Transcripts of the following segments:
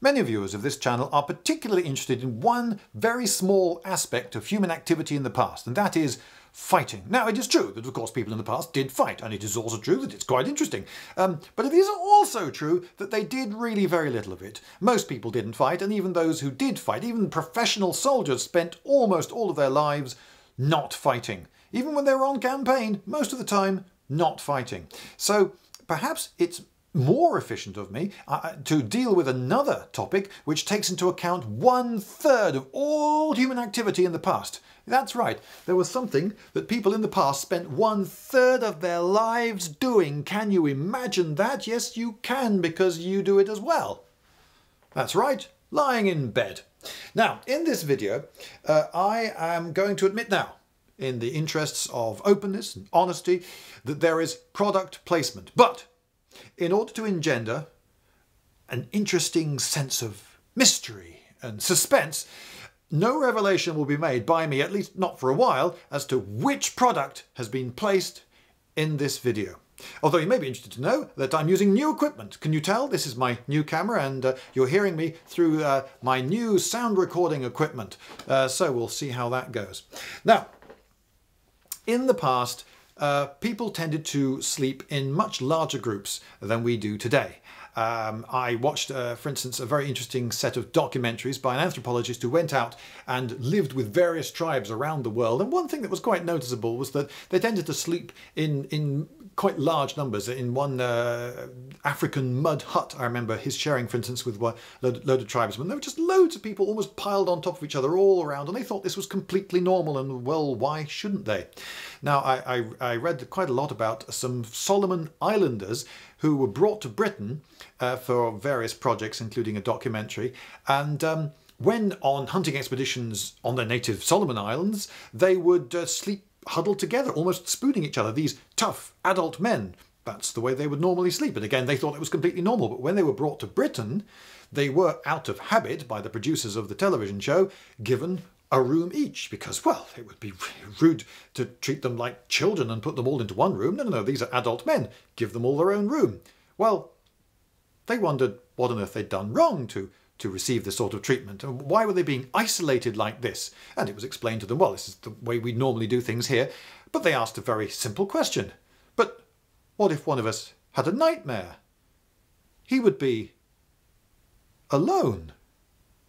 Many viewers of this channel are particularly interested in one very small aspect of human activity in the past, and that is fighting. Now, it is true that, of course, people in the past did fight, and it is also true that it's quite interesting. Um, but it is also true that they did really very little of it. Most people didn't fight, and even those who did fight, even professional soldiers, spent almost all of their lives not fighting. Even when they were on campaign, most of the time, not fighting. So perhaps it's more efficient of me uh, uh, to deal with another topic which takes into account one third of all human activity in the past. That's right, there was something that people in the past spent one third of their lives doing. Can you imagine that? Yes, you can, because you do it as well. That's right, lying in bed. Now, in this video, uh, I am going to admit now, in the interests of openness and honesty, that there is product placement. But in order to engender an interesting sense of mystery and suspense, no revelation will be made by me, at least not for a while, as to which product has been placed in this video. Although you may be interested to know that I'm using new equipment. Can you tell? This is my new camera and uh, you're hearing me through uh, my new sound recording equipment. Uh, so we'll see how that goes. Now, in the past, uh, people tended to sleep in much larger groups than we do today. Um, I watched, uh, for instance, a very interesting set of documentaries by an anthropologist who went out and lived with various tribes around the world. And one thing that was quite noticeable was that they tended to sleep in, in quite large numbers. In one uh, African mud hut, I remember his sharing, for instance, with a load, load of tribesmen. There were just loads of people almost piled on top of each other all around, and they thought this was completely normal, and well, why shouldn't they? Now, I, I, I read quite a lot about some Solomon Islanders who were brought to Britain uh, for various projects, including a documentary, and um, when on hunting expeditions on their native Solomon Islands, they would uh, sleep huddled together, almost spooning each other, these tough adult men. That's the way they would normally sleep. And again, they thought it was completely normal. But when they were brought to Britain, they were, out of habit by the producers of the television show, given a room each because, well, it would be rude to treat them like children and put them all into one room. No, no, no, these are adult men. Give them all their own room. Well, they wondered what on earth they'd done wrong to to receive this sort of treatment. And why were they being isolated like this? And it was explained to them, well, this is the way we normally do things here. But they asked a very simple question. But what if one of us had a nightmare? He would be alone.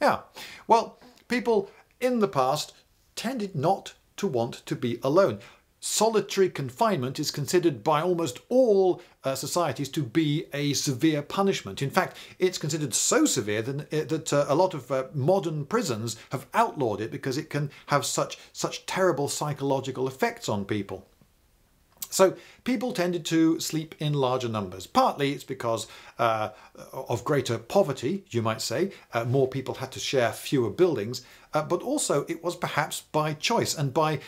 Yeah. Well, people in the past tended not to want to be alone solitary confinement is considered by almost all uh, societies to be a severe punishment. In fact, it's considered so severe that, uh, that uh, a lot of uh, modern prisons have outlawed it because it can have such, such terrible psychological effects on people. So people tended to sleep in larger numbers. Partly it's because uh, of greater poverty, you might say. Uh, more people had to share fewer buildings. Uh, but also it was perhaps by choice and by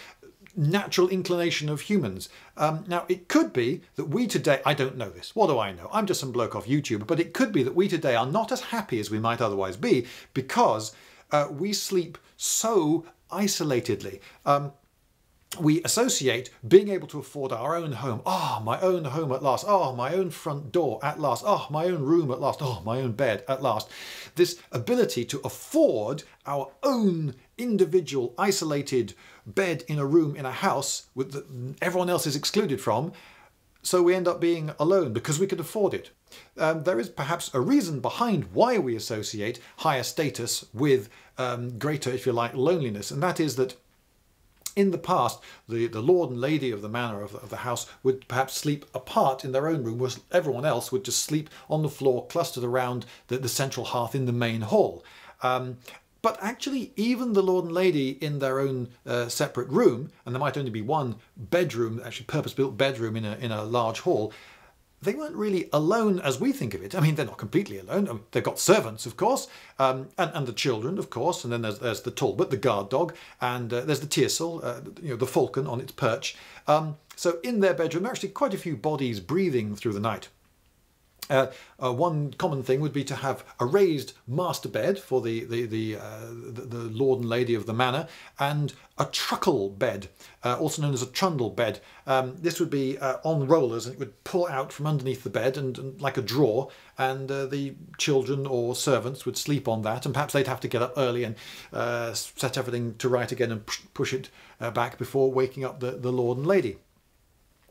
natural inclination of humans. Um, now, it could be that we today, I don't know this, what do I know? I'm just some bloke off YouTube, but it could be that we today are not as happy as we might otherwise be because uh, we sleep so isolatedly. Um, we associate being able to afford our own home. Oh, my own home at last. Oh, my own front door at last. Oh, my own room at last. Oh, my own bed at last. This ability to afford our own individual, isolated bed in a room in a house with the, everyone else is excluded from. So we end up being alone because we could afford it. Um, there is perhaps a reason behind why we associate higher status with um, greater, if you like, loneliness, and that is that in the past, the, the lord and lady of the manor of, of the house would perhaps sleep apart in their own room, whereas everyone else would just sleep on the floor clustered around the, the central hearth in the main hall. Um, but actually, even the lord and lady in their own uh, separate room, and there might only be one bedroom, actually purpose-built bedroom in a, in a large hall, they weren't really alone as we think of it. I mean, they're not completely alone. Mean, they've got servants, of course, um, and, and the children, of course, and then there's, there's the Talbot, the guard dog, and uh, there's the Tiercel, uh, you know, the falcon on its perch. Um, so in their bedroom, there are actually quite a few bodies breathing through the night. Uh, uh, one common thing would be to have a raised master bed for the the the, uh, the, the, lord and lady of the manor, and a truckle bed, uh, also known as a trundle bed. Um, this would be uh, on rollers, and it would pull out from underneath the bed, and, and like a drawer, and uh, the children or servants would sleep on that, and perhaps they'd have to get up early and set everything to right again and push it back before waking up the, the lord and lady.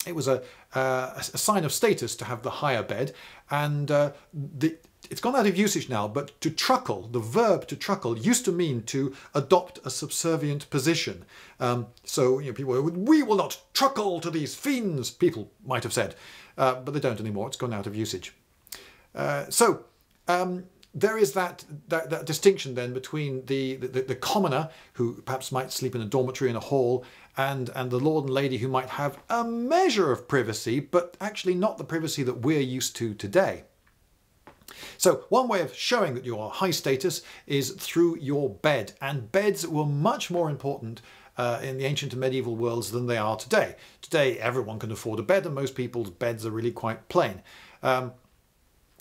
It was a, uh, a sign of status to have the higher bed, and uh, the, it's gone out of usage now, but to truckle, the verb to truckle, used to mean to adopt a subservient position. Um, so you know, people, we will not truckle to these fiends, people might have said, uh, but they don't anymore. It's gone out of usage. Uh, so um, there is that, that, that, distinction then between the, the, the, commoner, who perhaps might sleep in a dormitory in a hall, and, and the lord and lady who might have a measure of privacy, but actually not the privacy that we're used to today. So one way of showing that you are high status is through your bed, and beds were much more important uh, in the ancient and medieval worlds than they are today. Today everyone can afford a bed and most people's beds are really quite plain. Um,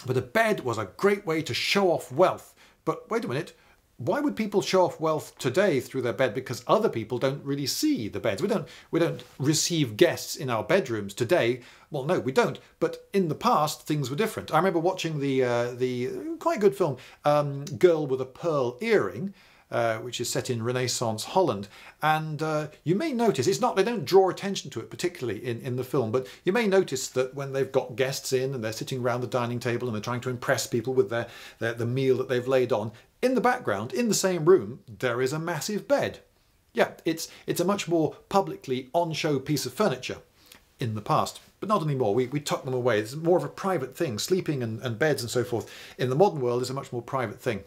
but a bed was a great way to show off wealth. But wait a minute, why would people show off wealth today through their bed? Because other people don't really see the beds. We don't we don't receive guests in our bedrooms today. Well, no, we don't. But in the past, things were different. I remember watching the uh, the quite good film um, "Girl with a Pearl Earring," uh, which is set in Renaissance Holland. And uh, you may notice, it's not, they don't draw attention to it particularly in, in the film, but you may notice that when they've got guests in and they're sitting around the dining table and they're trying to impress people with their, their the meal that they've laid on, in the background, in the same room, there is a massive bed. Yeah, it's, it's a much more publicly on-show piece of furniture in the past, but not anymore. We, we tuck them away. It's more of a private thing. Sleeping and, and beds and so forth in the modern world is a much more private thing.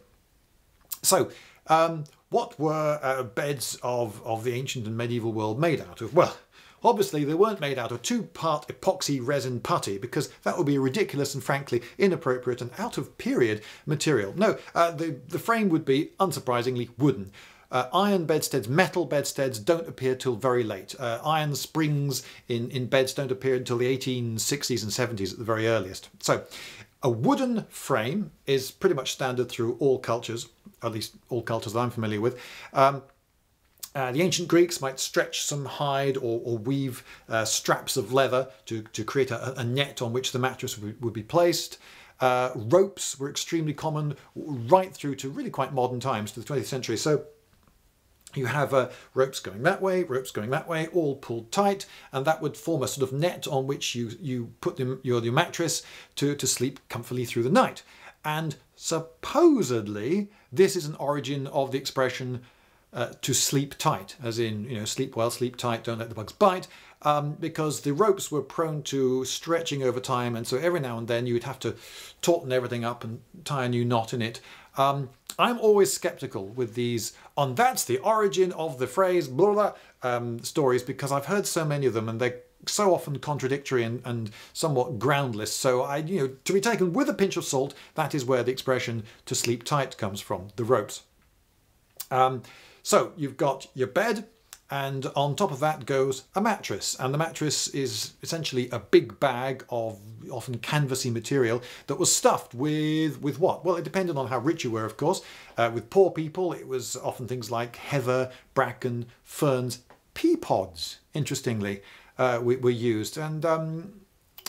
So um, what were uh, beds of, of the ancient and medieval world made out of? Well, obviously they weren't made out of two-part epoxy resin putty because that would be a ridiculous and frankly inappropriate and out-of-period material. No, uh, the, the frame would be, unsurprisingly, wooden. Uh, iron bedsteads, metal bedsteads don't appear till very late. Uh, iron springs in, in beds don't appear until the 1860s and 70s at the very earliest. So a wooden frame is pretty much standard through all cultures at least all cultures that I'm familiar with. Um, uh, the ancient Greeks might stretch some hide or, or weave uh, straps of leather to, to create a, a, net on which the mattress would, would be placed. Uh, ropes were extremely common right through to really quite modern times, to the 20th century. So you have uh, ropes going that way, ropes going that way, all pulled tight, and that would form a sort of net on which you, you put the, your, your mattress to, to sleep comfortably through the night. And supposedly, this is an origin of the expression uh, to sleep tight, as in, you know, sleep well, sleep tight, don't let the bugs bite, um, because the ropes were prone to stretching over time, and so every now and then you would have to tauten everything up and tie a new knot in it. Um, I'm always skeptical with these, and that's the origin of the phrase blah, blah, um, stories, because I've heard so many of them and they're so often contradictory and, and somewhat groundless. So I, you know, to be taken with a pinch of salt, that is where the expression to sleep tight comes from, the ropes. Um, so you've got your bed, and on top of that goes a mattress and the mattress is essentially a big bag of often canvassy material that was stuffed with with what well it depended on how rich you were of course uh, with poor people it was often things like heather bracken ferns pea pods interestingly uh, were used. And um,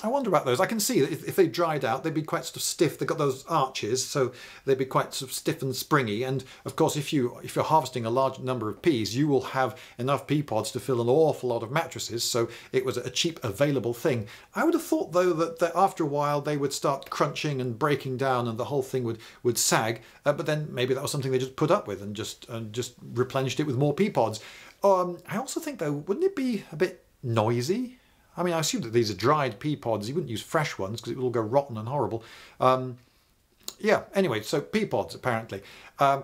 I wonder about those. I can see that if, if, they dried out, they'd be quite sort of stiff. They've got those arches, so they'd be quite sort of stiff and springy. And of course, if you if you're harvesting a large number of peas, you will have enough pea pods to fill an awful lot of mattresses. So it was a cheap, available thing. I would have thought though that, that after a while they would start crunching and breaking down, and the whole thing would would sag. Uh, but then maybe that was something they just put up with and just and just replenished it with more pea pods. Um, I also think though, wouldn't it be a bit noisy. I mean, I assume that these are dried pea pods. You wouldn't use fresh ones because it will all go rotten and horrible. Um, yeah, anyway, so pea pods apparently. Um,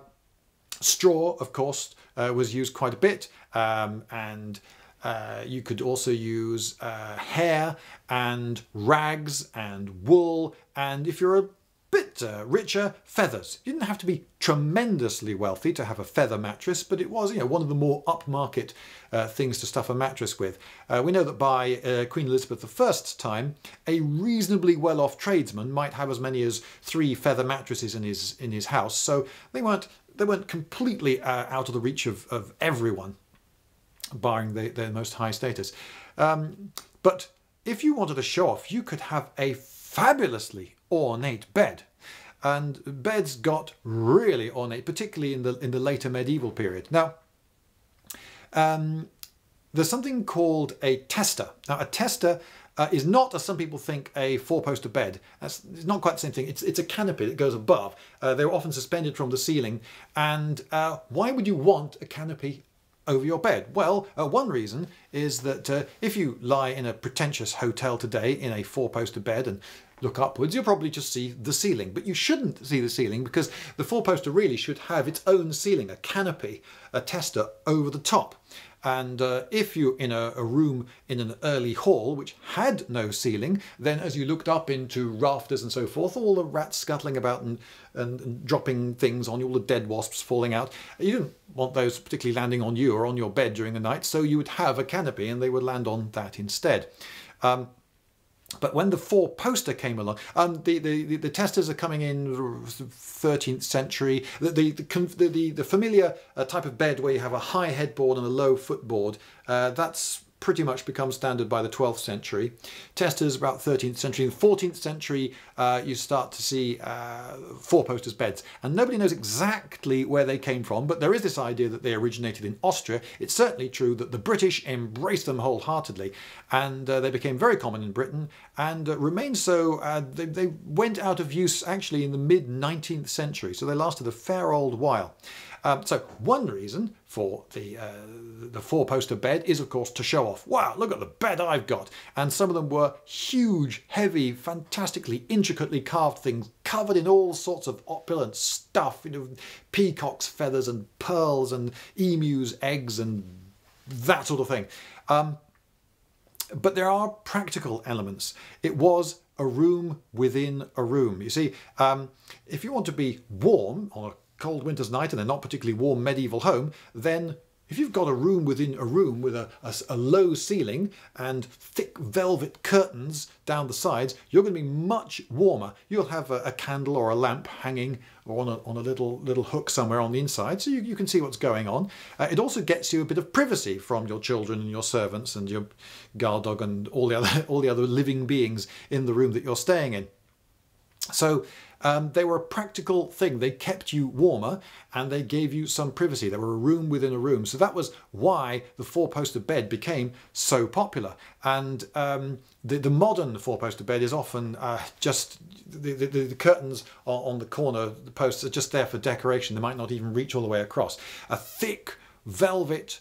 straw, of course, uh, was used quite a bit. Um, and uh, you could also use uh, hair and rags and wool. And if you're a bit uh, richer, feathers. You didn't have to be tremendously wealthy to have a feather mattress, but it was you know, one of the more upmarket uh, things to stuff a mattress with. Uh, we know that by uh, Queen Elizabeth I's time, a reasonably well-off tradesman might have as many as three feather mattresses in his in his house, so they weren't they weren't completely uh, out of the reach of, of everyone, barring the, their most high status. Um, but if you wanted to show off, you could have a fabulously ornate bed. And beds got really ornate, particularly in the in the later medieval period. Now, um, there's something called a tester. Now, a tester uh, is not, as some people think, a four-poster bed. That's it's not quite the same thing. It's it's a canopy that goes above. Uh, they're often suspended from the ceiling. And uh, why would you want a canopy over your bed? Well, uh, one reason is that uh, if you lie in a pretentious hotel today in a four-poster bed and look upwards, you'll probably just see the ceiling. But you shouldn't see the ceiling because the four-poster really should have its own ceiling, a canopy, a tester over the top. And uh, if you're in a, a, room in an early hall which had no ceiling, then as you looked up into rafters and so forth, all the rats scuttling about and, and, and dropping things on you, all the dead wasps falling out, you didn't want those particularly landing on you or on your bed during the night, so you would have a canopy and they would land on that instead. Um, but when the four poster came along, um, the, the, the, testers are coming in 13th century. The, the, the, the, the familiar uh, type of bed where you have a high headboard and a low footboard, uh, that's pretty much become standard by the 12th century. Testers about 13th century. In the 14th century, uh, you start to see uh, four-posters beds. And nobody knows exactly where they came from, but there is this idea that they originated in Austria. It's certainly true that the British embraced them wholeheartedly, and uh, they became very common in Britain and uh, remained so. Uh, they, they went out of use actually in the mid-19th century, so they lasted a fair old while. Um, so one reason for the, uh, the four-poster bed is of course to show off, wow, look at the bed I've got. And some of them were huge, heavy, fantastically intricately carved things covered in all sorts of opulent stuff, you know, peacock's feathers and pearls and emu's eggs and that sort of thing. Um, but there are practical elements. It was a room within a room. You see, um, if you want to be warm on a cold winter's night in a not particularly warm medieval home, then if you've got a room within a room with a, a, a, low ceiling and thick velvet curtains down the sides, you're going to be much warmer. You'll have a, a candle or a lamp hanging on a, on a little little hook somewhere on the inside so you, you can see what's going on. Uh, it also gets you a bit of privacy from your children and your servants and your guard dog and all the other all the other living beings in the room that you're staying in. So um, they were a practical thing. They kept you warmer and they gave you some privacy. They were a room within a room. So that was why the four-poster bed became so popular. And um, the, the modern four-poster bed is often uh, just the, the, the, curtains on the corner, the posts are just there for decoration. They might not even reach all the way across. A thick velvet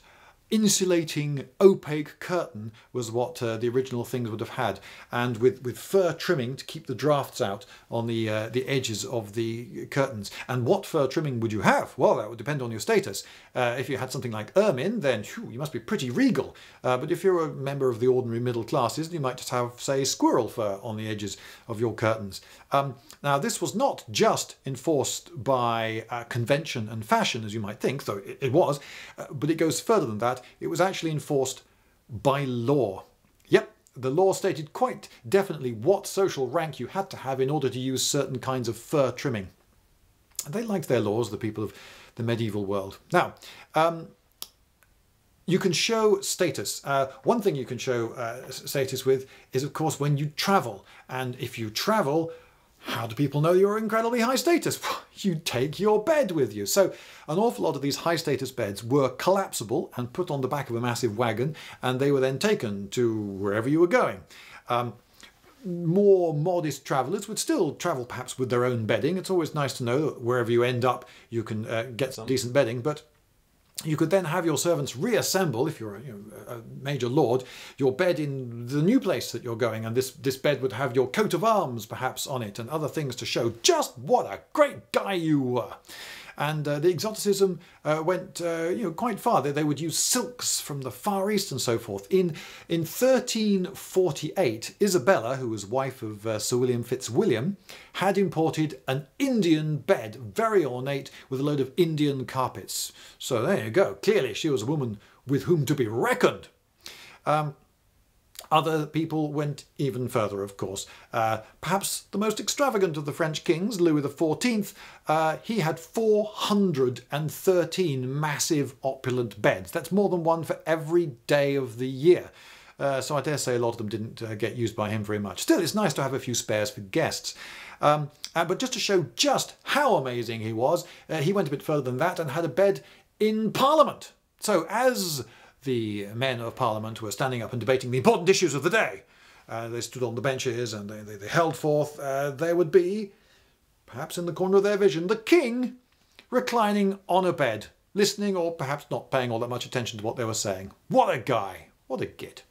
insulating opaque curtain was what uh, the original things would have had. And with with fur trimming to keep the drafts out on the uh, the edges of the curtains. And what fur trimming would you have? Well that would depend on your status uh, if you had something like ermine then whew, you must be pretty regal uh, but if you're a member of the ordinary middle classes you might just have say squirrel fur on the edges of your curtains um, now this was not just enforced by uh, convention and fashion as you might think though it, it was uh, but it goes further than that it was actually enforced by law. Yep, the law stated quite definitely what social rank you had to have in order to use certain kinds of fur trimming. They liked their laws, the people of the medieval world. Now, um, you can show status. Uh, one thing you can show uh, status with is, of course, when you travel. And if you travel, how do people know you're incredibly high status? you take your bed with you. So an awful lot of these high status beds were collapsible and put on the back of a massive wagon and they were then taken to wherever you were going. Um, more modest travellers would still travel perhaps with their own bedding. It's always nice to know that wherever you end up you can uh, get some decent bedding, but you could then have your servants reassemble, if you're a, you know, a, major lord, your bed in the new place that you're going, and this, this bed would have your coat of arms perhaps on it and other things to show just what a great guy you were. And uh, the exoticism uh, went uh, you know, quite far. They, they would use silks from the Far East and so forth. In, in 1348, Isabella, who was wife of uh, Sir William Fitzwilliam, had imported an Indian bed, very ornate, with a load of Indian carpets. So there you go. Clearly, she was a woman with whom to be reckoned. Um, other people went even further, of course. Uh, perhaps the most extravagant of the French kings, Louis XIV, uh, he had 413 massive opulent beds. That's more than one for every day of the year. Uh, so I dare say a lot of them didn't uh, get used by him very much. Still, it's nice to have a few spares for guests. Um, uh, but just to show just how amazing he was, uh, he went a bit further than that and had a bed in Parliament. So as the men of Parliament were standing up and debating the important issues of the day. Uh, they stood on the benches and they, they, they held forth. Uh, there would be, perhaps in the corner of their vision, the king reclining on a bed, listening or perhaps not paying all that much attention to what they were saying. What a guy! What a git!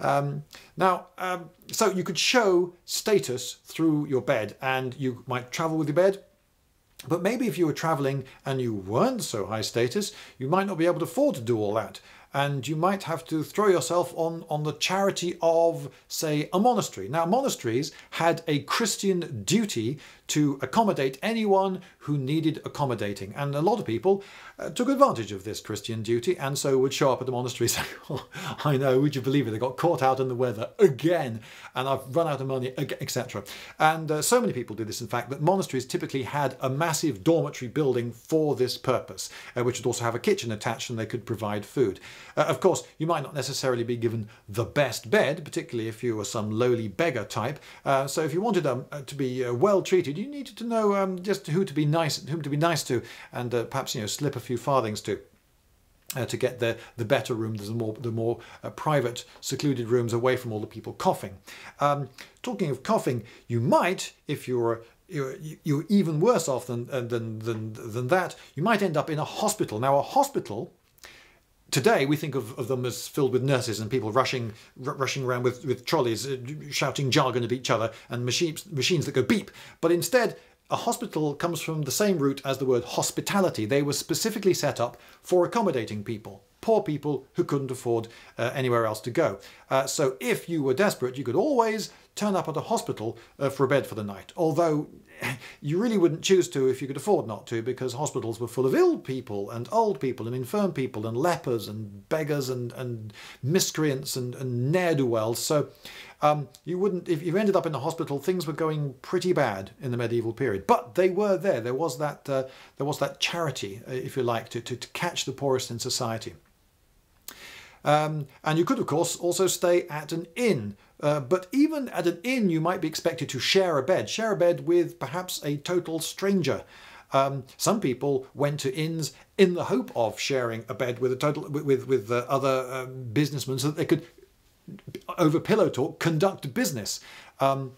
Um, now, um, so you could show status through your bed and you might travel with your bed but maybe if you were traveling and you weren't so high status, you might not be able to afford to do all that and you might have to throw yourself on, on the charity of, say, a monastery. Now, monasteries had a Christian duty to accommodate anyone who needed accommodating, and a lot of people uh, took advantage of this Christian duty and so would show up at the monastery saying, oh, I know, would you believe it, they got caught out in the weather again, and I've run out of money, etc. And uh, so many people did this, in fact, that monasteries typically had a massive dormitory building for this purpose, uh, which would also have a kitchen attached and they could provide food. Uh, of course, you might not necessarily be given the best bed, particularly if you were some lowly beggar type. Uh, so if you wanted um, uh, to be well treated, you needed to know um, just who to be nice, whom to be nice to, and uh, perhaps you know slip a few farthings to. Uh, to get the, the better rooms, the more, the more uh, private, secluded rooms away from all the people coughing. Um, talking of coughing, you might, if you're you're, you're even worse off than, than, than, than that, you might end up in a hospital. Now, a hospital today we think of, of, them as filled with nurses and people rushing rushing around with, with trolleys uh, shouting jargon at each other and machines machines that go beep. But instead a hospital comes from the same root as the word hospitality. They were specifically set up for accommodating people poor people who couldn't afford uh, anywhere else to go. Uh, so if you were desperate you could always turn up at a hospital uh, for a bed for the night although you really wouldn't choose to if you could afford not to, because hospitals were full of ill people and old people and infirm people and lepers and beggars and, and miscreants and, and ne'er-do-wells. So um, you wouldn't, if you ended up in a hospital, things were going pretty bad in the medieval period. But they were there. There was that, uh, there was that charity, uh, if you like, to, to, to catch the poorest in society. Um, and you could, of course, also stay at an inn. Uh, but even at an inn, you might be expected to share a bed, share a bed with perhaps a total stranger. Um, some people went to inns in the hope of sharing a bed with a total with with uh, other uh, businessmen, so that they could, over pillow talk, conduct business. Um,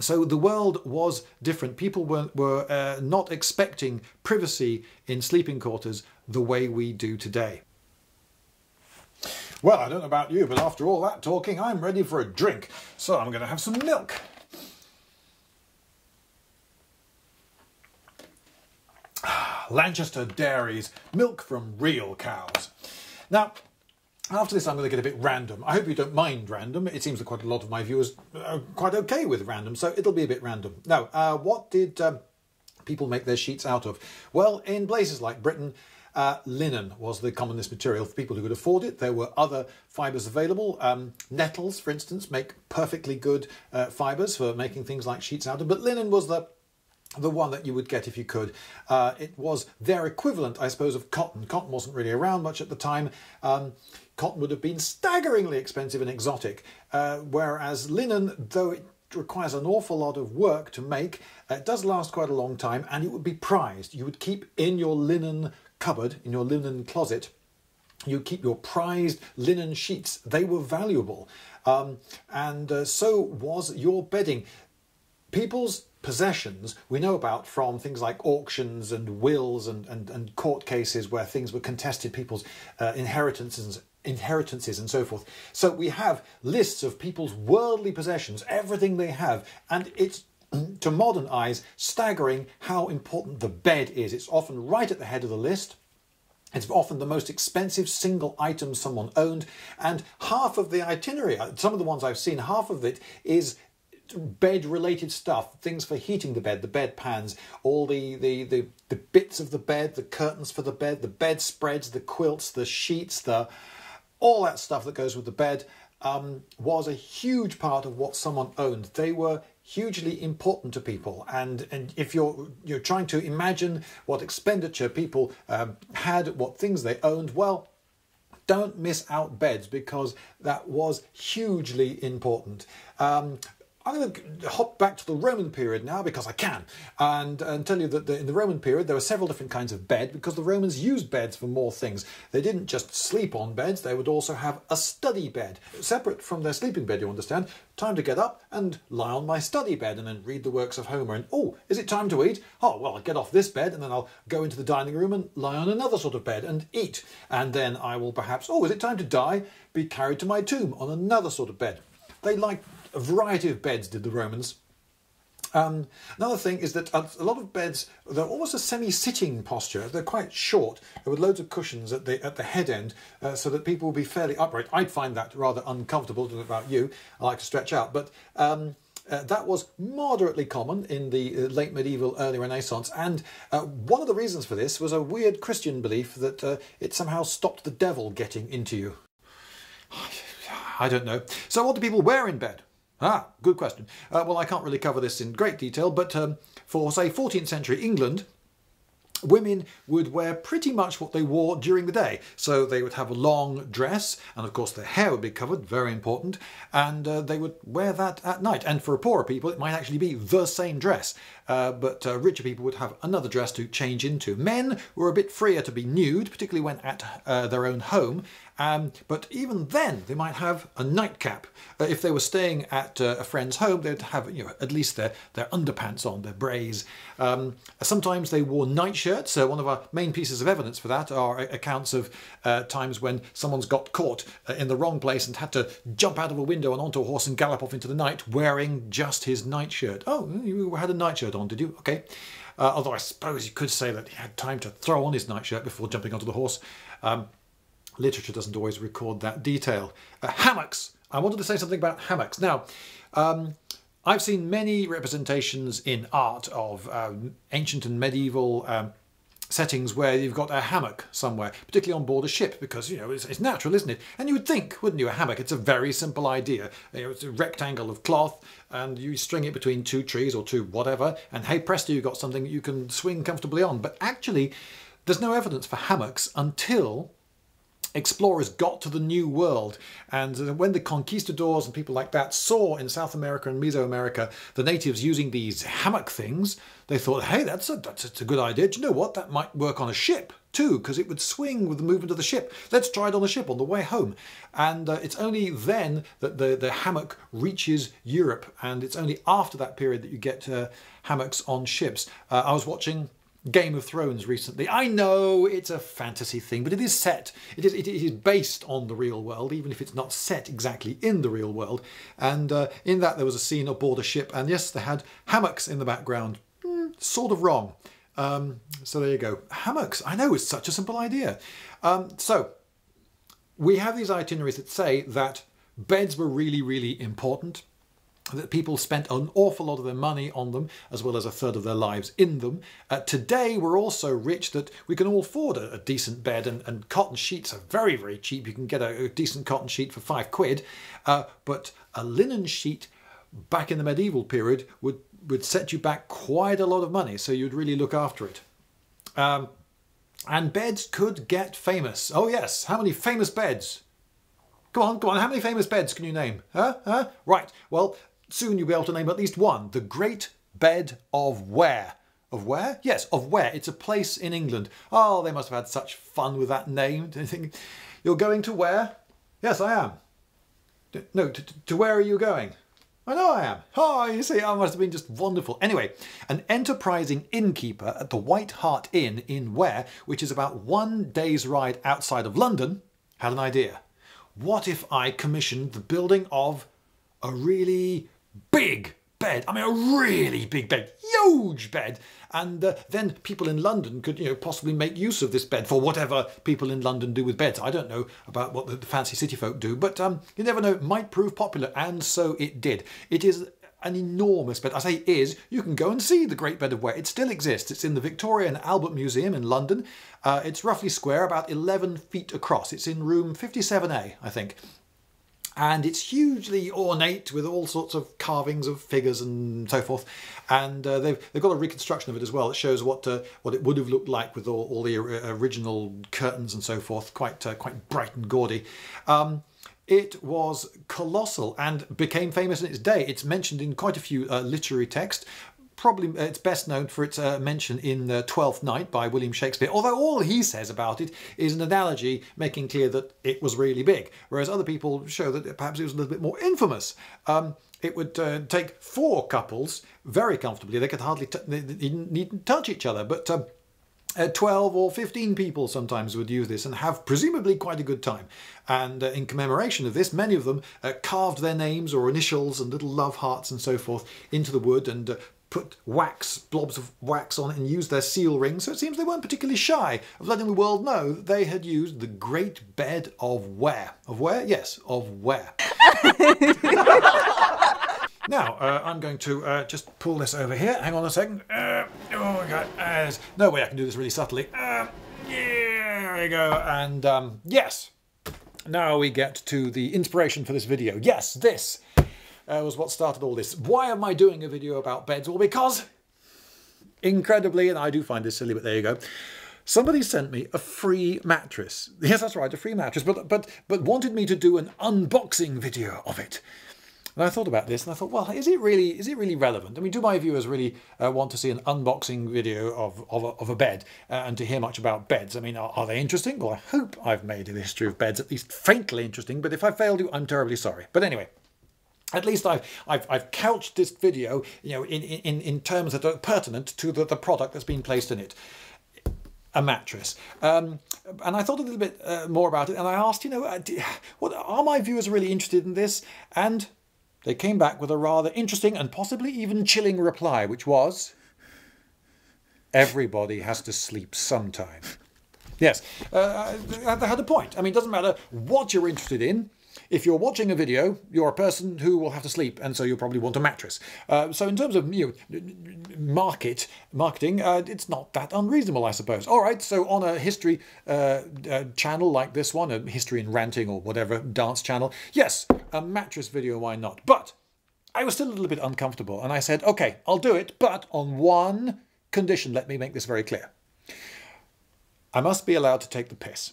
so the world was different. People were, were uh, not expecting privacy in sleeping quarters the way we do today. Well, I don't know about you, but after all that talking, I'm ready for a drink. So I'm going to have some milk. Lanchester Dairies, milk from real cows. Now, after this, I'm going to get a bit random. I hope you don't mind random. It seems that quite a lot of my viewers are quite okay with random, so it'll be a bit random. Now, uh, what did um, people make their sheets out of? Well, in places like Britain, uh, linen was the commonest material for people who could afford it. There were other fibres available. Um, nettles, for instance, make perfectly good uh, fibres for making things like sheets out of, but linen was the the one that you would get if you could. Uh, it was their equivalent, I suppose, of cotton. Cotton wasn't really around much at the time. Um, cotton would have been staggeringly expensive and exotic, uh, whereas linen, though it requires an awful lot of work to make, uh, it does last quite a long time and it would be prized. You would keep in your linen cupboard, in your linen closet, you keep your prized linen sheets. They were valuable. Um, and uh, so was your bedding. People's possessions we know about from things like auctions and wills and, and, and court cases where things were contested, people's uh, inheritances inheritances and so forth. So we have lists of people's worldly possessions, everything they have, and it's to modern eyes, staggering how important the bed is. It's often right at the head of the list. It's often the most expensive single item someone owned, and half of the itinerary, some of the ones I've seen, half of it is bed related stuff things for heating the bed the bed pans all the, the the the bits of the bed the curtains for the bed the bed spreads the quilts the sheets the all that stuff that goes with the bed um, was a huge part of what someone owned they were hugely important to people. And, and if you're, you're trying to imagine what expenditure people um, had, what things they owned, well, don't miss out beds because that was hugely important. Um, I'm going to hop back to the Roman period now because I can and, and tell you that the, in the Roman period there were several different kinds of bed because the Romans used beds for more things. They didn't just sleep on beds, they would also have a study bed, separate from their sleeping bed, you understand. Time to get up and lie on my study bed and then read the works of Homer. And oh, is it time to eat? Oh, well, I'll get off this bed and then I'll go into the dining room and lie on another sort of bed and eat. And then I will perhaps, oh, is it time to die? Be carried to my tomb on another sort of bed. They liked a variety of beds did the Romans. Um, another thing is that a lot of beds they're almost a semi-sitting posture. They're quite short, with loads of cushions at the at the head end, uh, so that people will be fairly upright. I'd find that rather uncomfortable. Don't know about you. I like to stretch out, but. Um, uh, that was moderately common in the uh, late medieval, early Renaissance, and uh, one of the reasons for this was a weird Christian belief that uh, it somehow stopped the devil getting into you. I don't know. So, what do people wear in bed? Ah, good question. Uh, well, I can't really cover this in great detail, but um, for, say, 14th century England, women would wear pretty much what they wore during the day. So they would have a long dress, and of course their hair would be covered, very important, and uh, they would wear that at night. And for poorer people, it might actually be the same dress, uh, but uh, richer people would have another dress to change into. Men were a bit freer to be nude, particularly when at uh, their own home, um, but even then, they might have a nightcap. Uh, if they were staying at uh, a friend's home, they'd have you know at least their their underpants on, their braies. Um, sometimes they wore nightshirts. Uh, one of our main pieces of evidence for that are accounts of times when someone's got caught in the wrong place and had to jump out of a window and onto a horse and gallop off into the night wearing just his nightshirt. Oh, you had a nightshirt did you? Okay. Uh, although I suppose you could say that he had time to throw on his nightshirt before jumping onto the horse. Um, literature doesn't always record that detail. Uh, hammocks. I wanted to say something about hammocks. Now, um, I've seen many representations in art of um, ancient and medieval um, settings where you've got a hammock somewhere, particularly on board a ship, because you know it's, it's, natural, isn't it? And you would think, wouldn't you, a hammock? It's a very simple idea. You know, it's a rectangle of cloth, and you string it between two trees or two whatever, and hey presto, you've got something you can swing comfortably on. But actually, there's no evidence for hammocks until explorers got to the new world. And when the conquistadors and people like that saw in South America and Mesoamerica the natives using these hammock things they thought hey that's a, that's a good idea. Do you know what? That might work on a ship too because it would swing with the movement of the ship. Let's try it on the ship on the way home. And uh, it's only then that the, the hammock reaches Europe and it's only after that period that you get uh, hammocks on ships. Uh, I was watching Game of Thrones recently. I know it's a fantasy thing, but it is set. It is, it is based on the real world, even if it's not set exactly in the real world. And uh, in that, there was a scene aboard a ship, and yes, they had hammocks in the background. Mm, sort of wrong. Um, so there you go. Hammocks. I know it's such a simple idea. Um, so we have these itineraries that say that beds were really, really important that people spent an awful lot of their money on them, as well as a third of their lives in them. Uh, today, we're all so rich that we can all afford a, a decent bed, and, and, cotton sheets are very, very cheap. You can get a, a decent cotton sheet for five quid, uh, but a linen sheet back in the medieval period would, would set you back quite a lot of money, so you'd really look after it. Um, and beds could get famous. Oh, yes, how many famous beds? Go on, go on. How many famous beds can you name? Huh? Huh? Right. Well, Soon you'll be able to name at least one. The Great Bed of Ware. Of where? Yes, of where. It's a place in England. Oh, they must have had such fun with that name. You're going to where? Yes, I am. No, to, to where are you going? I know I am. Oh, you see, I must have been just wonderful. Anyway, an enterprising innkeeper at the White Hart Inn in Ware, which is about one day's ride outside of London, had an idea. What if I commissioned the building of a really big bed. I mean, a really big bed, huge bed. And uh, then people in London could, you know, possibly make use of this bed for whatever people in London do with beds. I don't know about what the fancy city folk do, but um, you never know, it might prove popular, and so it did. It is an enormous bed. I say is, you can go and see the Great Bed of Ware. It still exists. It's in the Victoria and Albert Museum in London. Uh, it's roughly square, about 11 feet across. It's in room 57A, I think. And it's hugely ornate with all sorts of carvings of figures and so forth. And uh, they've, they've got a reconstruction of it as well. It shows what uh, what it would have looked like with all, all the original curtains and so forth. Quite uh, quite bright and gaudy. Um, it was colossal and became famous in its day. It's mentioned in quite a few uh, literary texts. Probably uh, it's best known for its uh, mention in the Twelfth Night by William Shakespeare, although all he says about it is an analogy making clear that it was really big, whereas other people show that perhaps it was a little bit more infamous. Um, it would uh, take four couples very comfortably. They could hardly, they didn't need to touch each other, but um, uh, 12 or 15 people sometimes would use this and have presumably quite a good time. And uh, in commemoration of this, many of them uh, carved their names or initials and little love hearts and so forth into the wood and uh, put wax, blobs of wax on it and used their seal ring. So it seems they weren't particularly shy of letting the world know that they had used the Great Bed of Ware. Of where? Yes, of Ware. now, uh, I'm going to uh, just pull this over here. Hang on a second. Uh, oh my god, there's no way I can do this really subtly. Uh, yeah, there we go. And um, yes, now we get to the inspiration for this video. Yes, this uh, was what started all this. Why am I doing a video about beds? Well, because incredibly, and I do find this silly, but there you go. Somebody sent me a free mattress. Yes, that's right, a free mattress, but but but wanted me to do an unboxing video of it. And I thought about this and I thought, well, is it really is it really relevant? I mean, do my viewers really uh, want to see an unboxing video of, of, a, of a bed uh, and to hear much about beds? I mean, are, are, they interesting? Well, I hope I've made the history of beds at least faintly interesting, but if I failed you, I'm terribly sorry. But anyway, at least I've, I've, I've couched this video you know, in, in, in terms that are pertinent to the, the product that's been placed in it a mattress. Um, and I thought a little bit uh, more about it, and I asked, you know, uh, what are my viewers really interested in this? And they came back with a rather interesting and possibly even chilling reply, which was everybody has to sleep sometime. Yes, uh, they had a point. I mean, it doesn't matter what you're interested in. If you're watching a video, you're a person who will have to sleep, and so you'll probably want a mattress. Uh, so in terms of you know, market marketing, uh, it's not that unreasonable, I suppose. All right, so on a history uh, uh, channel like this one, a history and ranting or whatever dance channel, yes, a mattress video, why not? But I was still a little bit uncomfortable, and I said, okay, I'll do it, but on one condition. Let me make this very clear. I must be allowed to take the piss.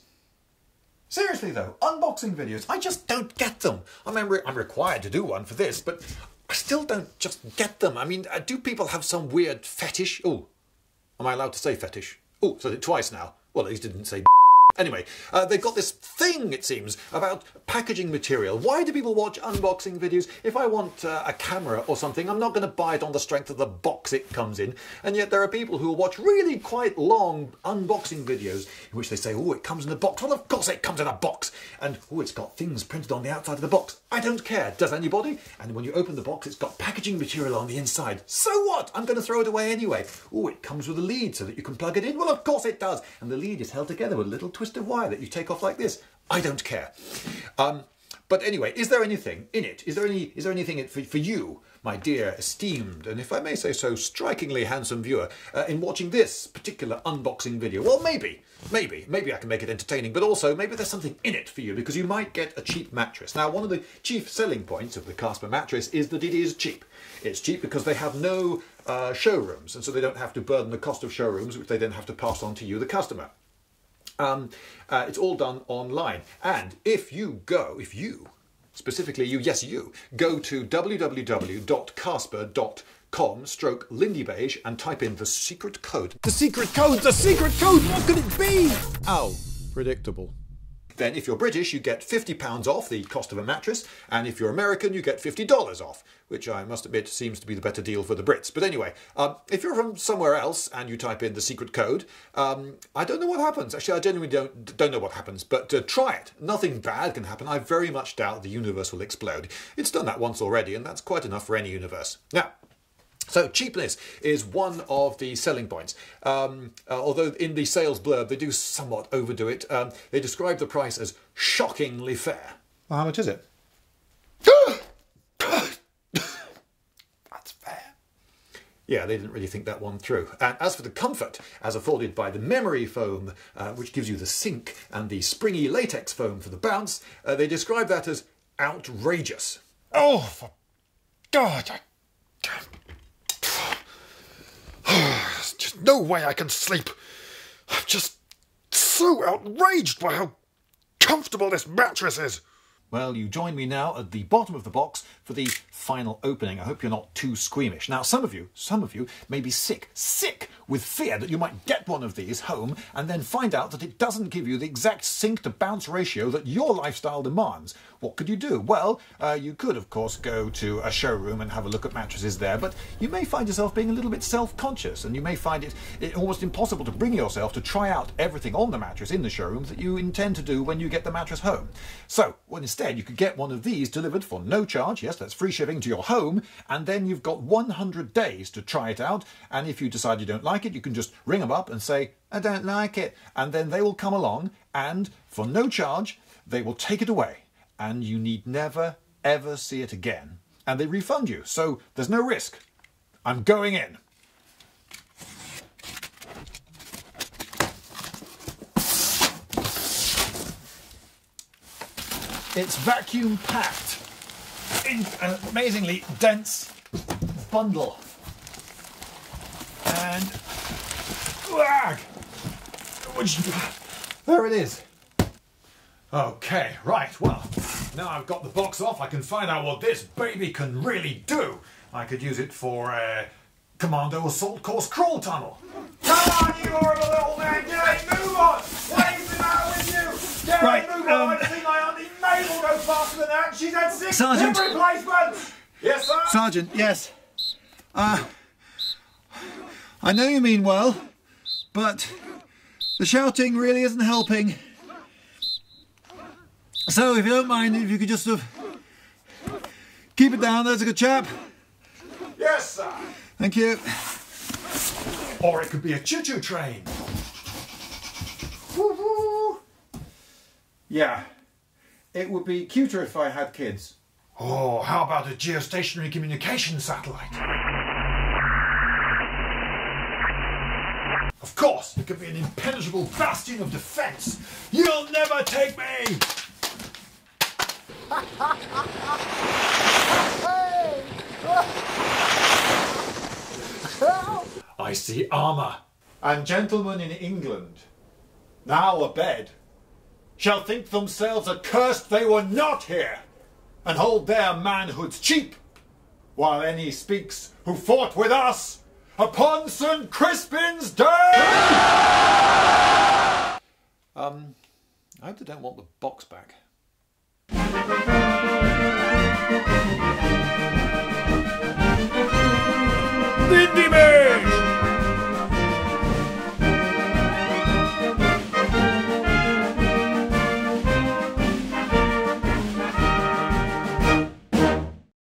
Seriously though, unboxing videos, I just don't get them. I mean, I'm required to do one for this, but I still don't just get them. I mean, uh, do people have some weird fetish? Oh, am I allowed to say fetish? Oh, said it twice now. Well, at least didn't say Anyway, uh, they've got this thing, it seems, about packaging material. Why do people watch unboxing videos? If I want uh, a camera or something, I'm not going to buy it on the strength of the box it comes in. And yet there are people who will watch really quite long unboxing videos in which they say, oh, it comes in a box. Well, of course it comes in a box. And, oh, it's got things printed on the outside of the box. I don't care. Does anybody? And when you open the box, it's got packaging material on the inside. So what? I'm going to throw it away anyway. Oh, it comes with a lead so that you can plug it in. Well, of course it does. And the lead is held together with a little twist of wire that you take off like this. I don't care. Um, but anyway, is there anything in it? Is there any? Is there anything for, for you, my dear, esteemed, and if I may say so, strikingly handsome viewer, uh, in watching this particular unboxing video? Well, maybe, maybe, maybe I can make it entertaining, but also maybe there's something in it for you because you might get a cheap mattress. Now, one of the chief selling points of the Casper mattress is that it is cheap. It's cheap because they have no uh, showrooms, and so they don't have to burden the cost of showrooms, which they then have to pass on to you, the customer. Um, uh, it's all done online. And if you go, if you, specifically you, yes you, go to www.casper.com stroke Lindybeige and type in the secret code. The secret code, the secret code, what could it be? Oh, predictable. Then if you're British, you get £50 off the cost of a mattress, and if you're American, you get $50 off, which I must admit seems to be the better deal for the Brits. But anyway, um, if you're from somewhere else and you type in the secret code, um, I don't know what happens. Actually, I genuinely don't, don't know what happens, but uh, try it. Nothing bad can happen. I very much doubt the universe will explode. It's done that once already, and that's quite enough for any universe. Now, so cheapness is one of the selling points. Um, uh, although in the sales blurb they do somewhat overdo it. Um, they describe the price as shockingly fair. Well, how much is it? That's fair. Yeah, they didn't really think that one through. And as for the comfort, as afforded by the memory foam, uh, which gives you the sink, and the springy latex foam for the bounce, uh, they describe that as outrageous. Oh, for God! I... There's just no way I can sleep. I'm just so outraged by how comfortable this mattress is. Well, you join me now at the bottom of the box for the final opening. I hope you're not too squeamish. Now, some of you, some of you may be sick, sick with fear that you might get one of these home and then find out that it doesn't give you the exact sink to bounce ratio that your lifestyle demands. What could you do? Well, uh, you could, of course, go to a showroom and have a look at mattresses there, but you may find yourself being a little bit self-conscious and you may find it, it almost impossible to bring yourself to try out everything on the mattress in the showroom that you intend to do when you get the mattress home. So, well, instead, you could get one of these delivered for no charge. Yes, that's free shipping to your home, and then you've got 100 days to try it out. And if you decide you don't like it, you can just ring them up and say, I don't like it. And then they will come along and for no charge, they will take it away. And you need never, ever see it again. And they refund you. So there's no risk. I'm going in. It's vacuum packed in an amazingly dense bundle. And whack, there it is. Okay, right, well, now I've got the box off, I can find out what this baby can really do. I could use it for a Commando Assault Course Crawl Tunnel. Come on, you horrible little man, get move on! What is the matter with you? Get right, move on, um, I see my go faster than that, she's had six Sergeant. hip replacements! Yes, sir? Sergeant, yes. Uh, I know you mean well, but the shouting really isn't helping. So, if you don't mind, if you could just sort of keep it down, there's a good chap. Yes, sir. Thank you. Or it could be a choo-choo train. Yeah. It would be cuter if I had kids. Oh, how about a geostationary communication satellite? Of course, it could be an impenetrable bastion of defense. You'll never take me! I see armour. And gentlemen in England, now abed, shall think themselves accursed they were not here, and hold their manhoods cheap, while any speaks who fought with us upon St. Crispin's Day! Um, I hope they don't want the box back.